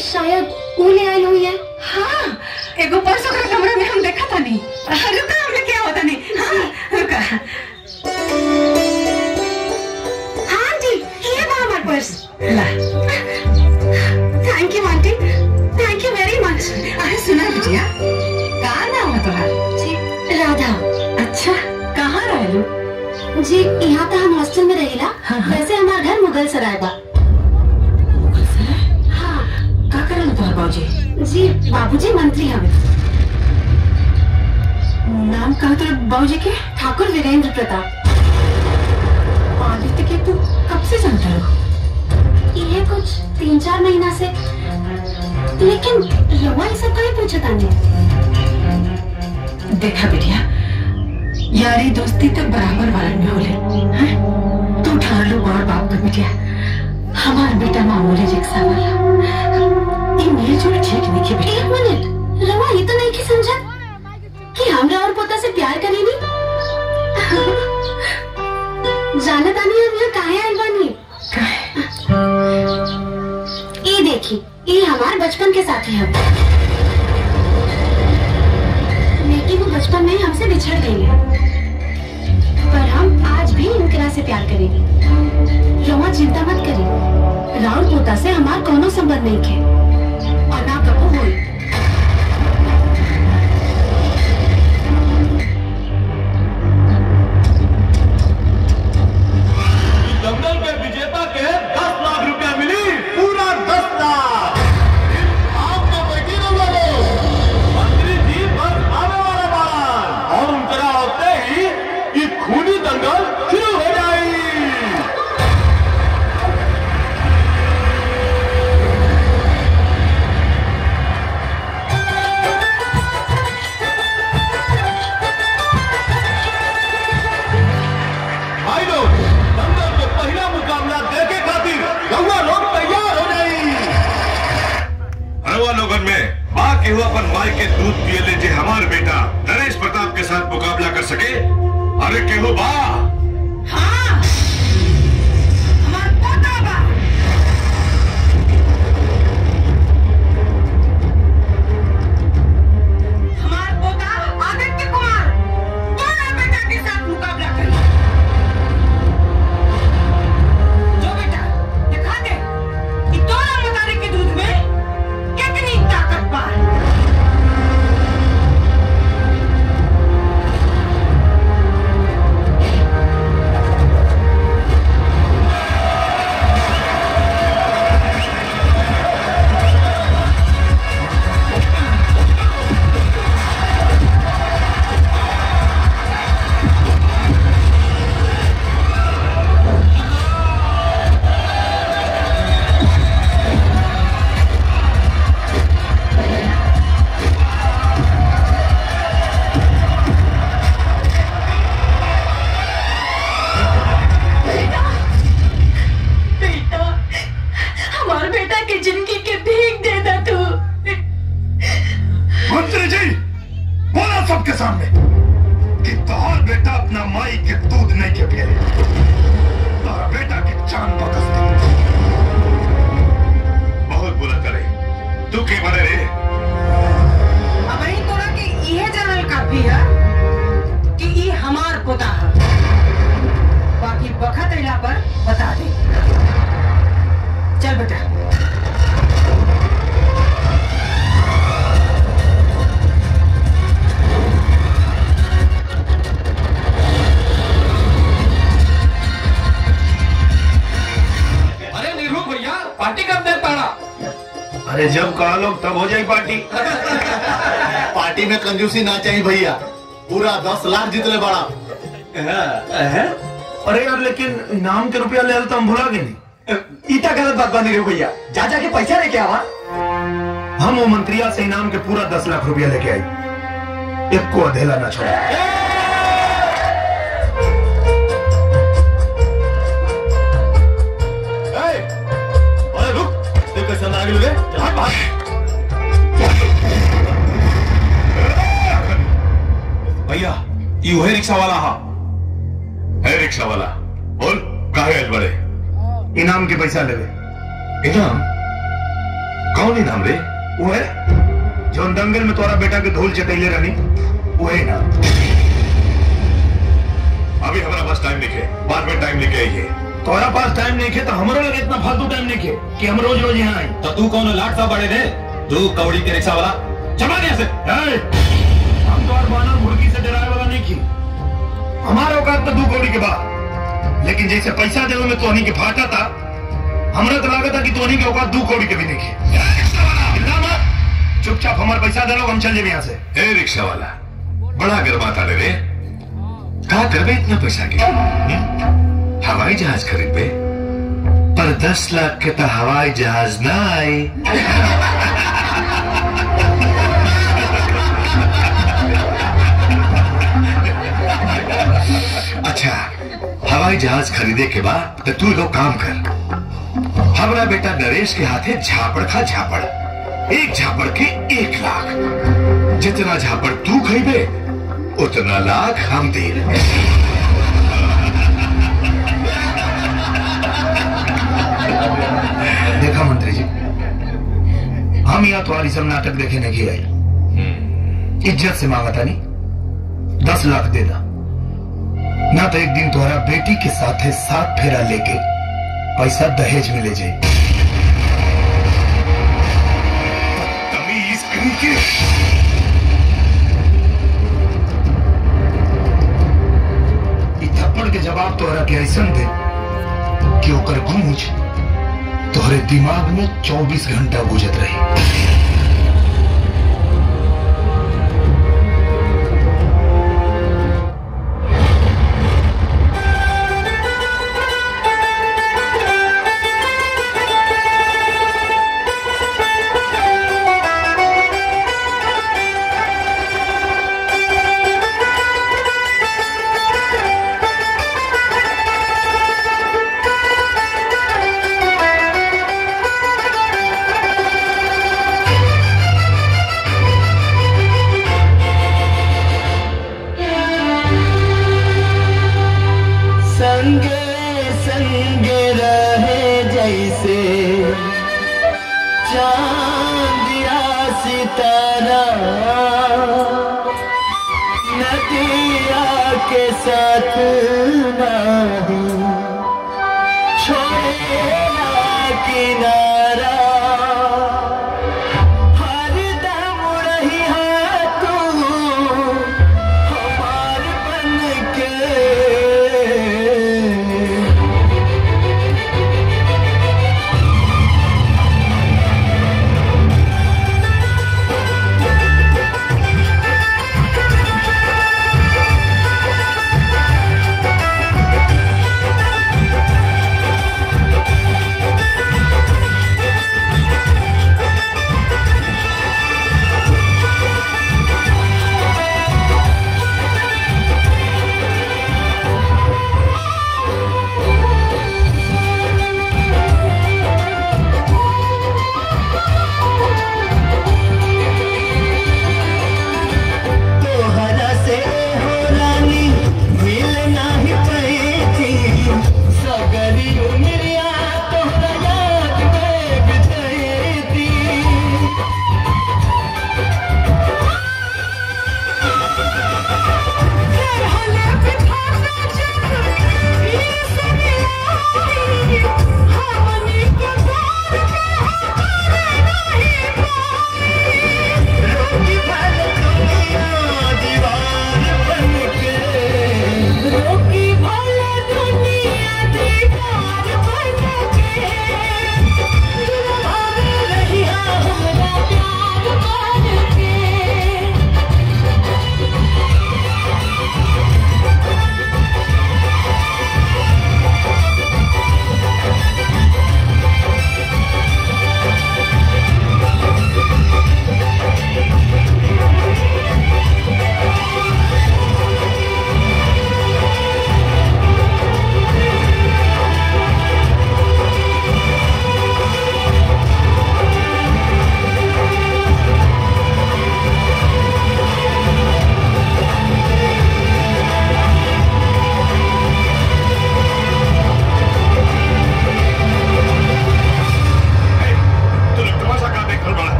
शायद वो ले आयल हुई है। हाँ एगो पर्स ओकरा कमरा में हम देखा था नहीं। रुका हमें क्या होता नहीं। हाँ रुका। हाँ आंटी ये हमार purse. La. Thank you aunty. Thank you very much अरे सुना बिटिया का नाम है तोहार जी राधा। अच्छा कहाँ रहलू जी यहाँ तो हम हॉस्टल में रहेला। हाँ, हाँ। वैसे हमार घर मुगल सराय बा जी, बाबूजी, मंत्री हमें नाम कहा तेरे बाबूजी के? ठाकुर वीरेंद्र प्रताप। आदित्य के तू कब से जानता हो? ये कुछ तीन चार महीना से। लेकिन रवा ये सब कहीं पूछा ताने देखा बिटिया, यारी दोस्ती तो बराबर वालन में होले? तू ठान लो और बाप का बिटिया। हमार बेटा मामूली रिक्शा वाला। एक मिनट। रवा ये तो नहीं की समझा? कि हमरा और पोता से प्यार करेनी जाने तानी के साथी लेकिन वो बचपन में हमसे बिछड़ गई है। हम आज भी इनकरा से प्यार करेंगे। रोमा चिंता मत करी राउर पोता से हमार कोनो संबंध नहीं है पर माई के दूध पिए ले जे हमार बेटा नरेश प्रताप के साथ मुकाबला कर सके? अरे केहो बा? है। बाकी बखत अइला पर बता दे। चल बेटा। अरे निरू भैया पार्टी कब दे पाड़ा? अरे जब कहा लोग तब हो जाए पार्टी। पार्टी में कंजूसी ना चाहिए भैया। पूरा दस लाख जीतले बड़ा अरे यार लेकिन इनाम के रुपया ले तो हम भुला गए नहीं। इतना गलत बात बनी रही भैया। जा जाके पैसा लेके आवा। हम वो मंत्रिया से इनाम के पूरा दस लाख रुपया लेके आई। एक को अधेला ना छोड़ा। भैया यू है रिक्शा वाला हा। है रिक्शा वाला बोल काहे आज बड़े इनाम के पैसा ले ले इनाम कौन ही नाम रे वो है जो दंगल में तोरा बेटा के धूल चकैले रहनी वो है ना अभी हमारा पास टाइम लिखे बाद में टाइम लेके आइए तोरा पास टाइम नहीं तो हमारे लगे इतना फालतू टाइम नहीं खे कि हम रोज रोज यहाँ आए तो तू कौन लाट सा बड़े रे तू कौड़ी के रिक्शा वाला चला गया से हम तो और बाना मुर्गी से डराए वाला नहीं की हमारा औकात तो दू कौड़ी के बाद। लेकिन जैसे पैसा देवे में तोहनी के फाटा था हमरा तो लगा था कि तोहनी के औकात दू कौड़ी के भी नहीं। चुपचाप हमारे पैसा दे हम चल जाए यहाँ से। ए रिक्शा वाला बड़ा गर्माता रे। कहा करबे इतना पैसा के? हम्म? हवाई जहाज़ खरीदबे पर दस लाख के तो हवाई जहाज़ ना आई हवाई जहाज़ खरीदे के बाद तो तू लोग काम कर। हमारा बेटा नरेश के हाथे झापड़ खा झापड़। एक झापड़ के एक लाख। जितना झापड़ तू खरीदे उतना लाख हम दे देखा मंत्री जी हम यहाँ तुम्हारी सब नाटक देखे नहीं आए इज़्ज़त से मांगा था नहीं? दस लाख दे दा। ना तो एक दिन तुम्हारा बेटी के साथ साथ फेरा लेके। पैसा दहेज में ले जाए थप्पड़ के जवाब तोहरा के ऐसा दे कि ओकर गूंज तोहरे दिमाग में 24 घंटा गुजर रही।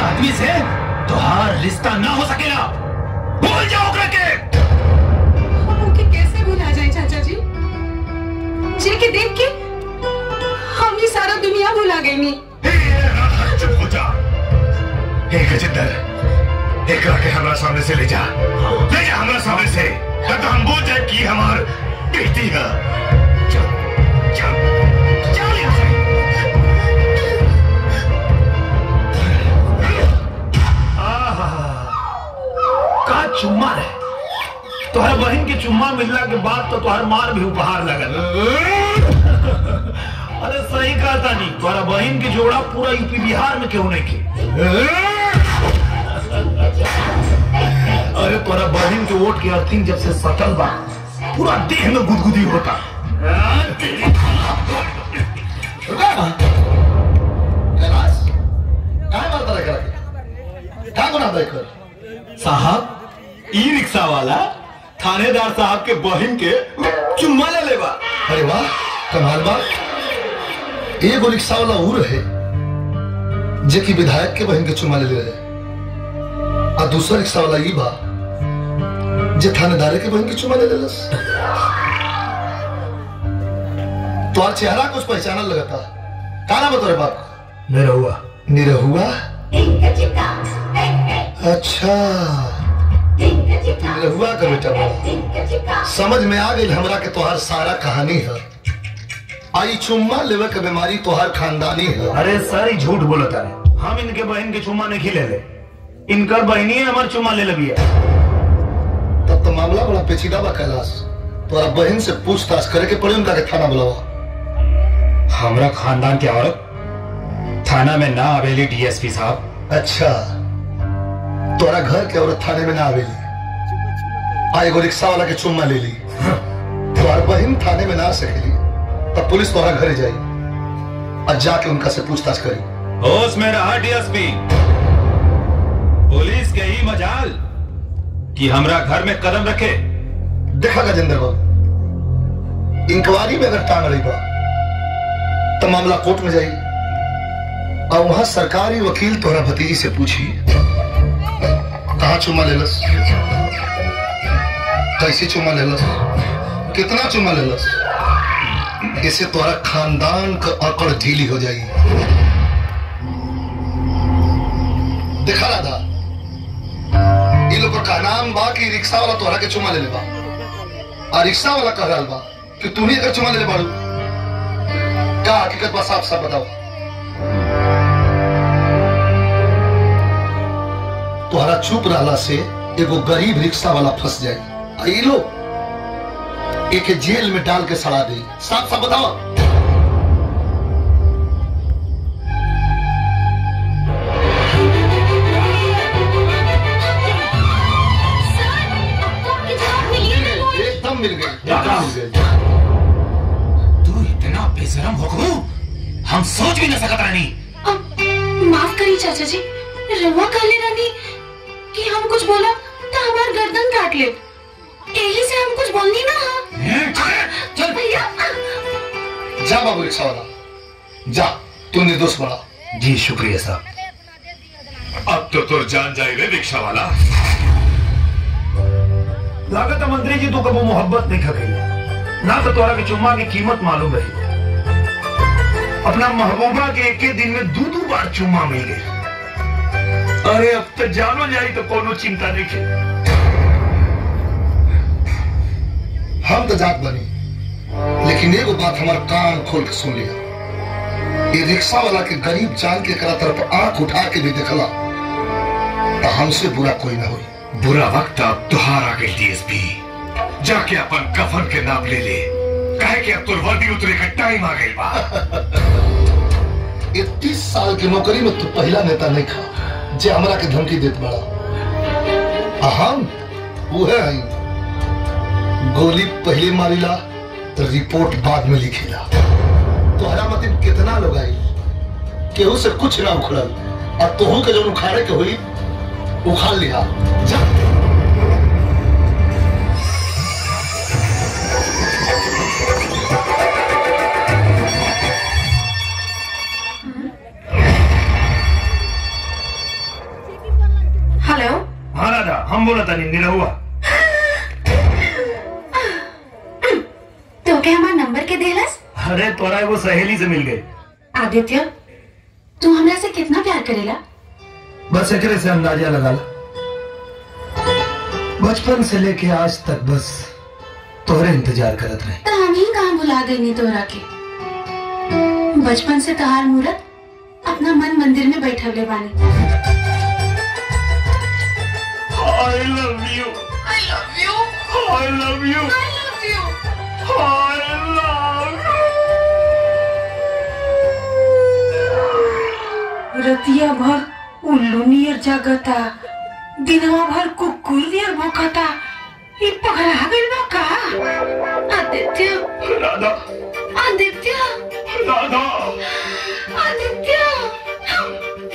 आदमी से तोहार रिश्ता ना हो सकेला बोल जाओ ओकरा के। हम ओके कैसे भुला जाए चाचा जी जे के देख के हम ये सारा दुनिया भुला गई। नी चुप हो जा। ए गजेंद्र एक के हमारा सामने से ले जा। ले जा हमारा सामने से। न तो हम बोल जाए कि हमार बेटी है। चल चल। चुम्मा है तोहर बहन के चुम्मा मिलला के बाद तो तोहर मार भी उपहार लगल। अरे सही कहा तानी तोहरा बहन के जोड़ा पूरा यूपी बिहार में क्यों नहीं के अरे तोरा बहन के वोट की अर्थिंग जब से सटल बा पूरा देह में गुदगुदी होता। साहब ई रिक्शा वाला थानेदार साहब के बहन के चुम्मा ले लेबा अरे वाह कमाल बा एगो रिक्शा वाला ऊ रहे जे कि विधायक के बहन के चुमा ले ले रहे आ दूसरा रिक्शा वाला ई बा जे थानेदार के बहन के चुमा ले लेलस तोहार चेहरा कुछ पहचानल लगता का नाम तोरे बाप? का मेरा हुआ निरहुआ अच्छा। निरहुआ का बेटा बड़ा समझ में आ गई हमरा के तोहार सारा कहानी है। आई चुम्मा लेवे के बीमारी तोहार खानदानी है। अरे सर झूठ बोलता है। हम इनके बहन के चुम्मा नहीं खिले ले इनकर बहनी है हमार चुम्मा ले लगी है। तब तो मामला बड़ा पेचीदा बा कैलाश। तोरा बहन से पूछताछ करे के पड़ी उनका के थाना बुलावा। हमरा खानदान के औरत थाना में ना आवेली डीएसपी साहब। अच्छा। तोरा घर के औरत थाने में ना आवेली आ एगो रिक्शा वाला के चुम्मा ले ली। तोहर बहन थाने में ना आ सकेली। तब पुलिस तोहरा घरे जाई और जाके उनका से पूछताछ करी। होश में रहा डीएसपी। पुलिस के ही मजाल कि हमरा घर में कदम रखे। देखा गजेंद्र बाबू? इंक्वायरी में अगर टांग रही बा तो मामला कोर्ट में जाई। और वहाँ सरकारी वकील तोहरा भतीजी से पूछी। कहा चुम्मा लेलस कैसे चुम्मा लेलस कितना चुम्मा लेलस इससे तोहरा खानदान का अकड़ ढीली हो जाएगी। देखा राधा, ये लोग का नाम बा कि रिक्शा वाला तोहरा के चुमा ले ले बा। आ रिक्शा वाला कह रहा बा कि तू ही चुमा ले ले बाड़ू। का हकीकत बा साफ़ साफ़ बताओ। तोहरा चुप रहला से एगो गरीब रिक्शा वाला फंस जाए ई लोग एक जेल में डाल के सड़ा दे। साफ़ साफ़ बताओ। एकदम मिल गई। तू इतना बेशरम हो हम सोच भी न सकत रानी। माफ़ करिए चाचा जी। रवा कहले रानी कि हम कुछ बोला तो हमार गर्दन काट ले यही से हम कुछ बोलनी ना हाँ। चल। भैया। जा बाबू रिक्शा वाला जा तू निर्दोष बना। जी शुक्रिया साहब। अब तो तुर जान जाए रिक्शा वाला लागत मंत्री जी तू कबो मोहब्बत नहीं खगई ना तो तोरा के चुम्मा की कीमत मालूम रही। अपना महबूबा के एक दिन में दो दो बार चुम्मा मिल गई। अरे अब तो जानो जाई तो कोनो चिंता नहीं की हम तो जात बनी। लेकिन एगो बात हमारा कान खोल के सुन लिया। ये रिक्शा वाला के गरीब जान के करा तरफ़ आँख उठा के भी देखला। तो हमसे बुरा कोई ना हुई। बुरा वक्त अब तुहार आ गई डीएसपी जाके अपन कफन के नाप ले ले। कहे कि अब तुर वर्दी उतरे का टाइम आ गई बा। तीस साल की नौकरी में तू पहला नेता नहीं खा। जे हमरा के धमकी देत बड़ा हम वो है आई गोली पहले मारिला तो रिपोर्ट बाद में लिखेला। तोहरा मतिन कितना लोग आई केहू से कुछ ना उखड़ल। और तोहू के जो उखाड़े के हुई, उखाड़ लिया जा। हम बोला था नहीं निरहुआ तो क्या हमारा नंबर के देलस अरे तोरा एगो सहेली से मिल गई। आदित्य तू हमरा से कितना प्यार करेला बस एकरे से अंदाज़ा लगा ला। बचपन से लेके आज तक बस तोहरे इंतज़ार करत रहे। तो हम ही कहाँ भुला गई नहीं तोरा के? बचपन से तहार मूरत अपना मन मंदिर में बैठवले बानी I love you I love you I love Ratia भर उल्लू नियर जागता दिनवा भर कुकुर नियर भौंकता ई पगला गइल बा का? आदित्य। राधा। आदित्य। राधा। आदित्य।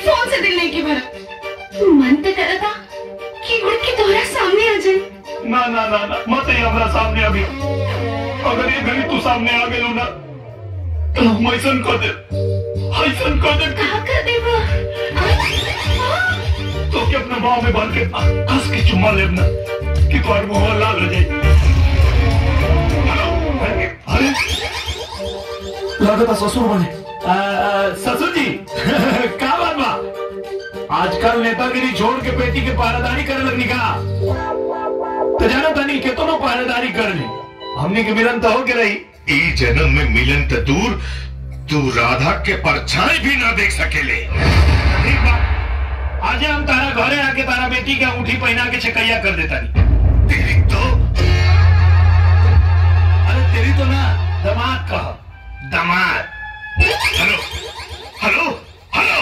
फ़ोन से दिल नहीं की भरा। मन तो कर था कि उड़ के तोहरा सामने आ जाए। ना ना ना ना मत ही हमारा सामने अभी अगर ये घड़ी तू सामने आ गए ना तो हम ऐसा कर दे ऐसा कर दे कर दे वो तो के अपने माँ में बाँध के कस के चुम्मा लेना कि तुम्हारे मुँह लाल हो जाए। अरे लगता ससुर बने। ससुर जी का बात बा? आजकल नेतागिरी छोड़ के बेटी के पहरेदारी करे लगनी का तो जाना तनी के तो पहरेदारी कर ली। हमने के मिलन तो हो के रही। ई जन्म में मिलन त दूर। तू राधा के परछाई भी ना देख सकेले। आज हम तारा घरे आके तारा बेटी के अंगूठी पहना के छकैया कर देता नहीं। तेरी तो अरे तेरी तो ना दमाद कह। दामाद। Hello hello hello.